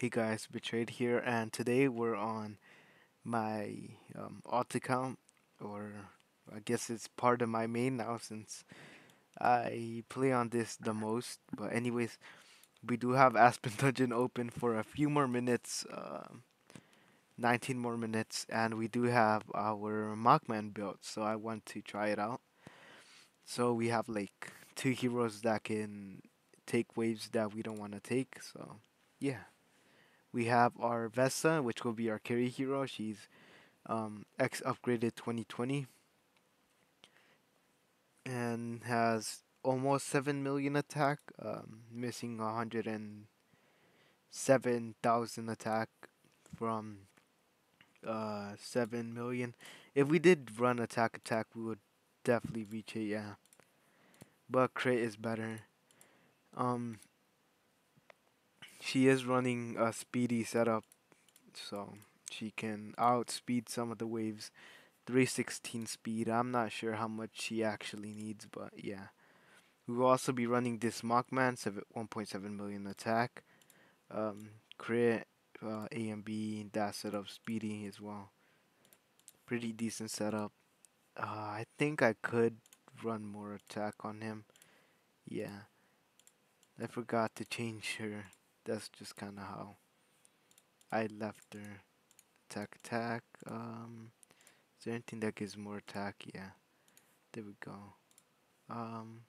Hey guys, Betrayed here, and today we're on my um, alt account, or I guess it's part of my main now since I play on this the most. But anyways, we do have Aspen Dungeon open for a few more minutes, um 19 more minutes, and we do have our Mockman built, so I want to try it out. So we have like two heroes that can take waves that we don't want to take, so yeah. We have our Vesa, which will be our carry hero. She's um, X upgraded 2020 and has almost 7 million attack, um, missing 107,000 attack from uh, 7 million. If we did run attack attack, we would definitely reach it, yeah. But crit is better. Um, she is running a speedy setup, so she can outspeed some of the waves. 316 speed. I'm not sure how much she actually needs, but yeah. We will also be running this Mockman, 1.7 million attack, um, crit, uh, A and B, that setup, speedy as well. Pretty decent setup. Uh, I think I could run more attack on him. Yeah. I forgot to change her that's just kind of how I left her. Attack, attack. Um, is there anything that gives more attack? Yeah. There we go. Um,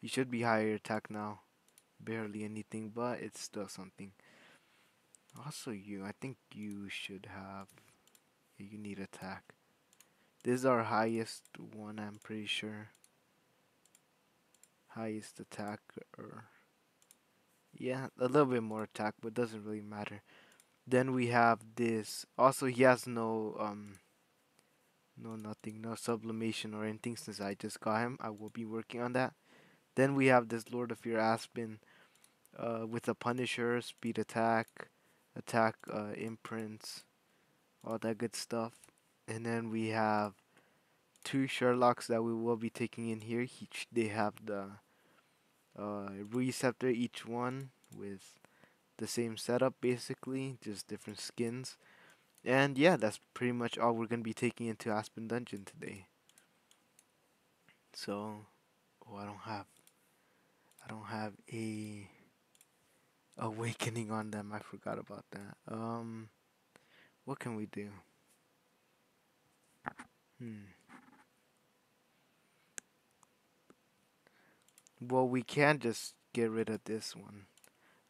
you should be higher attack now. Barely anything, but it's still something. Also, you. I think you should have. You need attack. This is our highest one, I'm pretty sure. Highest attack or yeah, a little bit more attack, but doesn't really matter. Then we have this. Also, he has no um, no nothing, no sublimation or anything. Since I just got him, I will be working on that. Then we have this Lord of Fear Aspen, uh, with a Punisher, speed attack, attack uh, imprints, all that good stuff. And then we have two Sherlocks that we will be taking in here. Each they have the uh, receptor each one with the same setup basically, just different skins. And yeah, that's pretty much all we're gonna be taking into Aspen Dungeon today. So, oh, I don't have, I don't have a awakening on them. I forgot about that. Um, what can we do? Hmm. Well, we can just get rid of this one.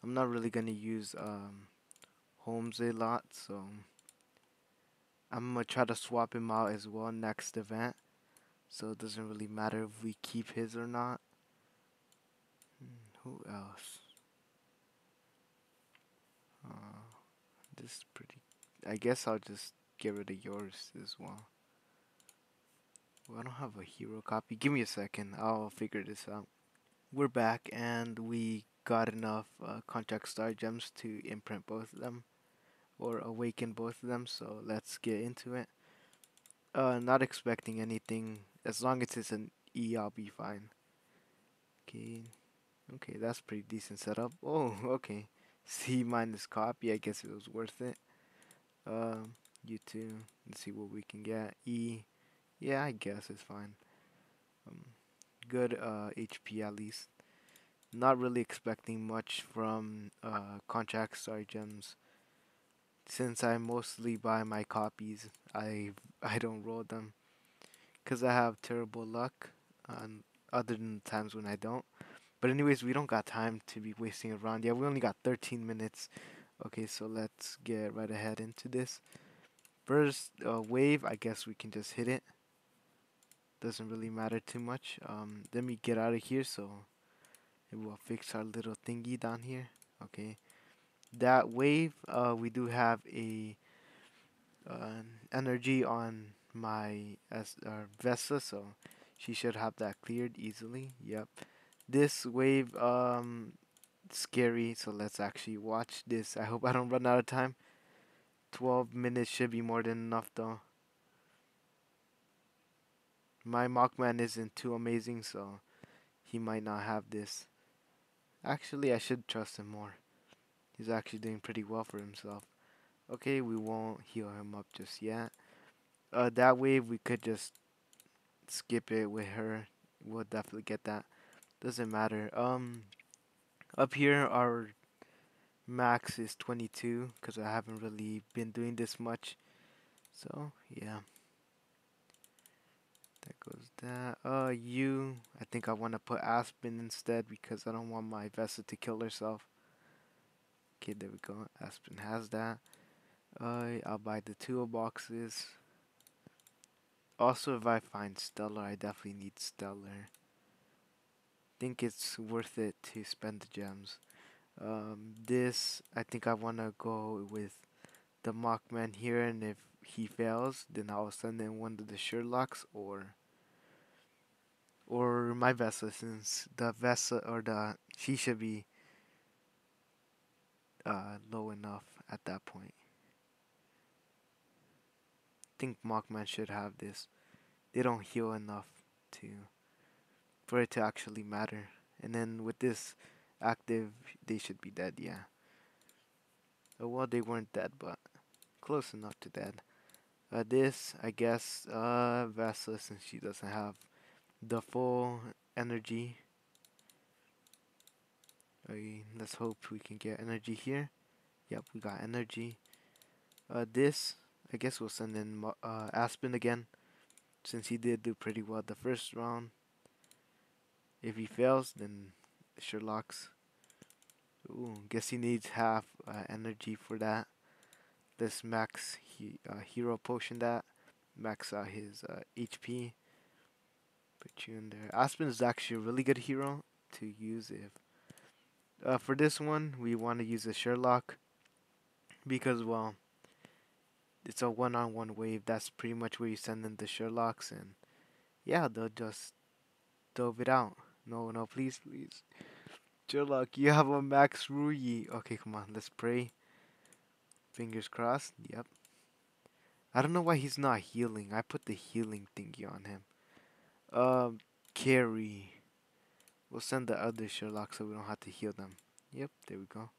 I'm not really going to use um, Holmes a lot, so I'm going to try to swap him out as well next event. So it doesn't really matter if we keep his or not. Hmm, who else? Uh, this is pretty... I guess I'll just get rid of yours as well. well. I don't have a hero copy. Give me a second. I'll figure this out we're back and we got enough uh, contract star gems to imprint both of them or awaken both of them so let's get into it. Uh not expecting anything as long as it's an E I'll be fine. Okay okay that's pretty decent setup. Oh okay. C minus copy I guess it was worth it. Um you too let's see what we can get. E yeah I guess it's fine good uh, HP at least. Not really expecting much from uh, contract star gems. Since I mostly buy my copies, I I don't roll them. Cause I have terrible luck, and other than the times when I don't. But anyways, we don't got time to be wasting around. Yeah, we only got 13 minutes. Okay, so let's get right ahead into this. First uh, wave, I guess we can just hit it doesn't really matter too much. Um, let me get out of here so it will fix our little thingy down here. Okay, that wave, uh, we do have a uh, energy on my as uh, Vesa, so she should have that cleared easily. Yep. This wave, um, scary. So let's actually watch this. I hope I don't run out of time. 12 minutes should be more than enough though. My Mockman isn't too amazing, so he might not have this. Actually, I should trust him more. He's actually doing pretty well for himself. Okay, we won't heal him up just yet. Uh, that wave we could just skip it with her. We'll definitely get that. Doesn't matter. Um, up here our max is 22 because I haven't really been doing this much. So yeah. Goes that. Uh, you. I think I want to put Aspen instead because I don't want my Vesa to kill herself. Okay, there we go. Aspen has that. Uh, I'll buy the two boxes. Also, if I find Stellar, I definitely need Stellar. think it's worth it to spend the gems. Um, this, I think I want to go with the Mockman here, and if he fails, then I'll send in one of the Sherlocks or or my Vesa, since the Vesa or the she should be uh, low enough at that point. I think Mockman should have this. They don't heal enough to for it to actually matter. And then with this active, they should be dead, yeah. Oh, well, they weren't dead, but close enough to dead. Uh, this, I guess, uh, Vesa, since she doesn't have the full energy. Okay, let's hope we can get energy here. Yep, we got energy. Uh, this, I guess we'll send in uh, Aspen again, since he did do pretty well the first round. If he fails, then Sherlock's. Ooh, guess he needs half uh, energy for that. Let's max he, uh, hero potion that. Max out his HP. Put you in there. Aspen is actually a really good hero to use if. Uh, for this one, we want to use a Sherlock because, well, it's a one-on-one -on -one wave. That's pretty much where you send in the Sherlocks, and yeah, they'll just dove it out. No, no, please, please. Sherlock, you have a Max Ruyi. Okay, come on, let's pray. Fingers crossed. Yep. I don't know why he's not healing. I put the healing thingy on him. Um, carry. We'll send the other Sherlock so we don't have to heal them. Yep, there we go.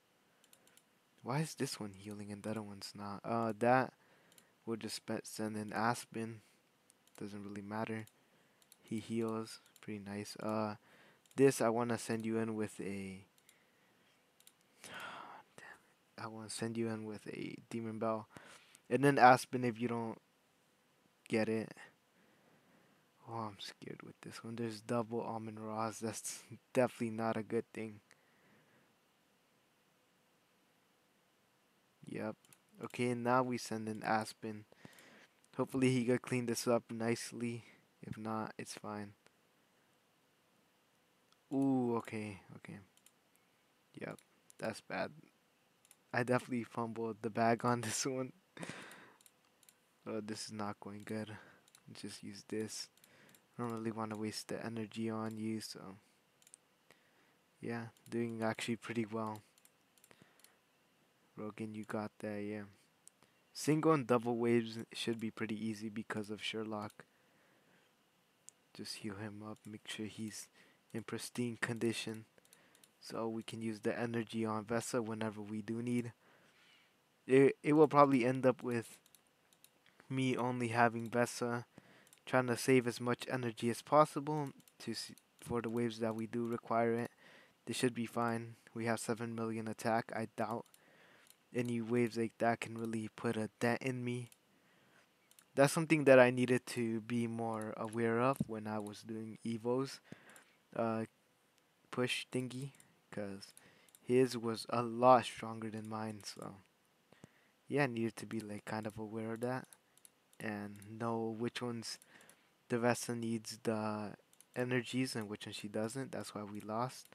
Why is this one healing and the other one's not? Uh, that we'll just send in Aspen. Doesn't really matter. He heals. Pretty nice. Uh, this I want to send you in with a. I want to send you in with a Demon Bell. And then Aspen if you don't get it. Oh, I'm scared with this one. There's double Amun-Ra's. That's definitely not a good thing. Yep. Okay, and now we send in Aspen. Hopefully he could clean this up nicely. If not, it's fine. Ooh, okay, okay. Yep, that's bad. I definitely fumbled the bag on this one. oh, this is not going good. Just use this. I don't really want to waste the energy on you, so yeah, doing actually pretty well. Rogan, you got that, yeah. Single and double waves should be pretty easy because of Sherlock. Just heal him up, make sure he's in pristine condition. So we can use the energy on Vesa whenever we do need. It, it will probably end up with me only having Vesa trying to save as much energy as possible to for the waves that we do require it. This should be fine. We have 7 million attack. I doubt any waves like that can really put a dent in me. That's something that I needed to be more aware of when I was doing Evo's uh, push thingy. Because his was a lot stronger than mine. So yeah, I needed to be like kind of aware of that. And know which ones the needs the energies and which one she doesn't. That's why we lost.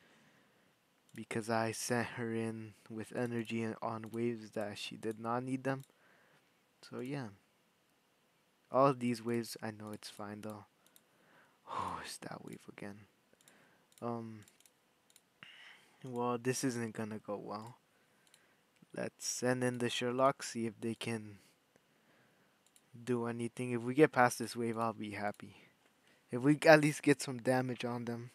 Because I sent her in with energy on waves that she did not need them. So yeah. All these waves, I know it's fine though. Oh, it's that wave again. Um. Well, this isn't gonna go well. Let's send in the Sherlock, see if they can do anything. If we get past this wave, I'll be happy. If we at least get some damage on them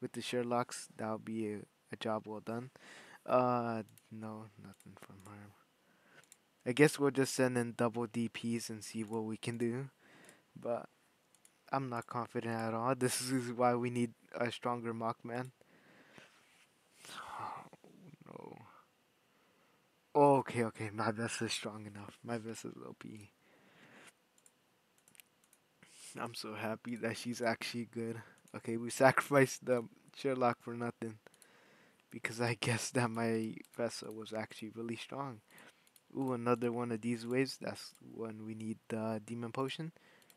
with the Sherlocks, that'll be a, a job well done. Uh, no, nothing from her. I guess we'll just send in double DPs and see what we can do. But I'm not confident at all. This is why we need a stronger Mockman. Oh, no. Oh, okay, okay. My vest is strong enough. My vest is OP. I'm so happy that she's actually good. Okay, we sacrificed the Sherlock for nothing. Because I guess that my vessel was actually really strong. Ooh, another one of these waves. That's when we need the demon potion.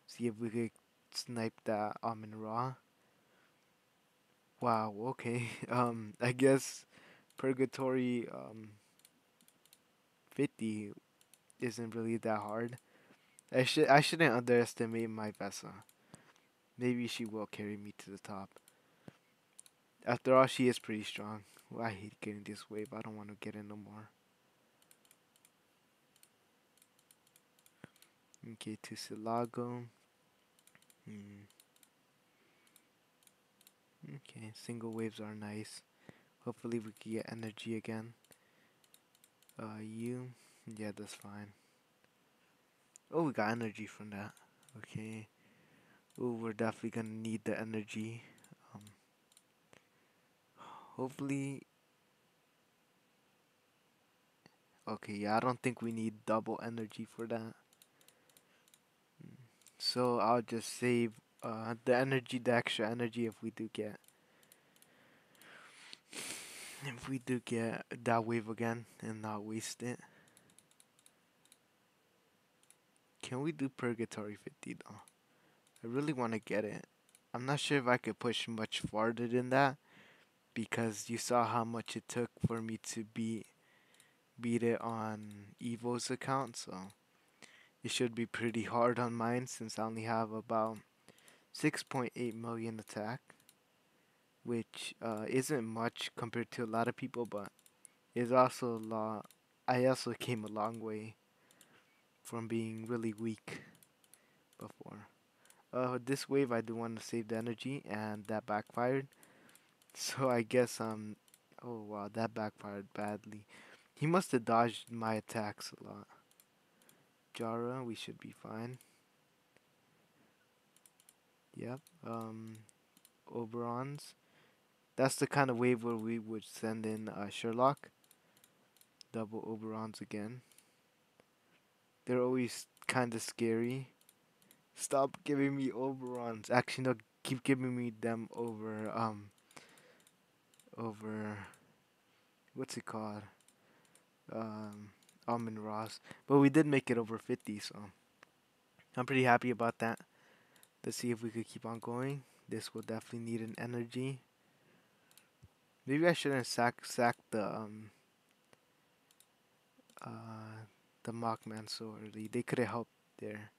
See if we could snipe that Amun Ra. Wow, okay. Um, I guess Purgatory um 50 isn't really that hard. I should I shouldn't underestimate my Vesa. Maybe she will carry me to the top. After all, she is pretty strong. Well, I hate getting this wave. I don't want to get in no more. Okay, to Silago. Hmm. Okay, single waves are nice. Hopefully we can get energy again. Uh, you? Yeah, that's fine. Oh, we got energy from that. Okay. Oh, we're definitely gonna need the energy. Um, hopefully. Okay, yeah, I don't think we need double energy for that. So I'll just save uh, the energy, the extra energy if we do get if we do get that wave again and not waste it. Can we do Purgatory 50 though? I really want to get it. I'm not sure if I could push much farther than that because you saw how much it took for me to beat beat it on Evo's account, so it should be pretty hard on mine since I only have about 6.8 million attack, which uh, isn't much compared to a lot of people, but is also a lot. I also came a long way from being really weak before. Uh, this wave I do want to save the energy, and that backfired. So I guess um, oh wow, that backfired badly. He must have dodged my attacks a lot. Jara, we should be fine. Yep. Um, Oberons. That's the kind of wave where we would send in uh, Sherlock. Double Oberons again. They're always kind of scary. Stop giving me Oberons. Actually, no, keep giving me them over, um, over, what's it called? Um, Amun-Ras. But we did make it over 50, so I'm pretty happy about that. Let's see if we could keep on going. This will definitely need an energy. Maybe I shouldn't sack sack the um uh the Mockman so early. They could have helped there.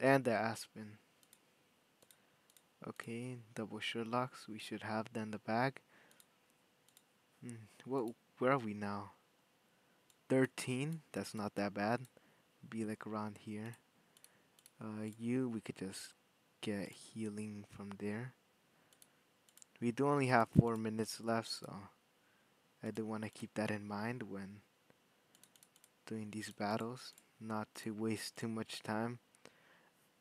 And the Aspen. Okay, double Sherlocks. We should have then the bag. Hmm, what? Where are we now? 13. That's not that bad. Be like around here. Uh, you, we could just get healing from there. We do only have four minutes left, so I do want to keep that in mind when doing these battles, not to waste too much time.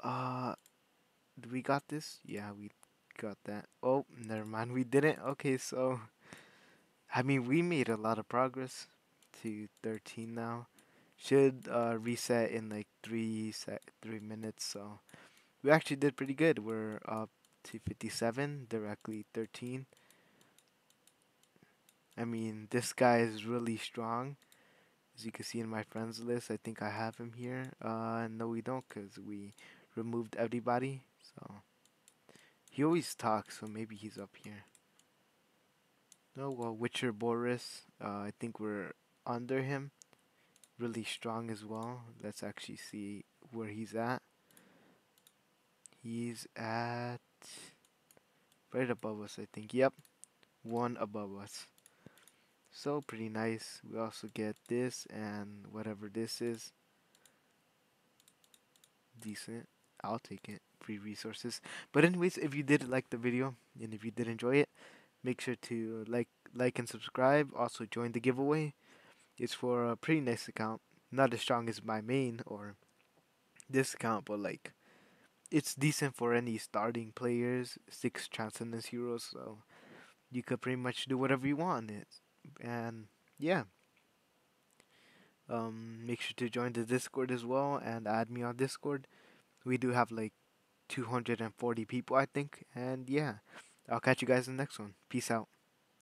Uh, we got this? Yeah, we got that. Oh, never mind, we didn't. Okay, so I mean, we made a lot of progress to 13 now. Should uh, reset in like three sec three minutes. So we actually did pretty good. We're up to 57, directly 13. I mean, this guy is really strong. As you can see in my friends list, I think I have him here. Uh, no, we don't, cause we removed everybody. So he always talks, so maybe he's up here. Oh well, Witcher Boris. Uh, I think we're under him. Really strong as well. Let's actually see where he's at. He's at right above us, I think. Yep, one above us. So pretty nice. We also get this and whatever this is. Decent. I'll take it. Free resources. But anyways, if you did like the video and if you did enjoy it, Make sure to like like and subscribe. Also join the giveaway. It's for a pretty nice account. Not as strong as my main or this account, but like it's decent for any starting players. Six transcendence heroes, so you could pretty much do whatever you want in it. And yeah. Um, make sure to join the Discord as well and add me on Discord. We do have like 240 people, I think. And yeah, I'll catch you guys in the next one. Peace out.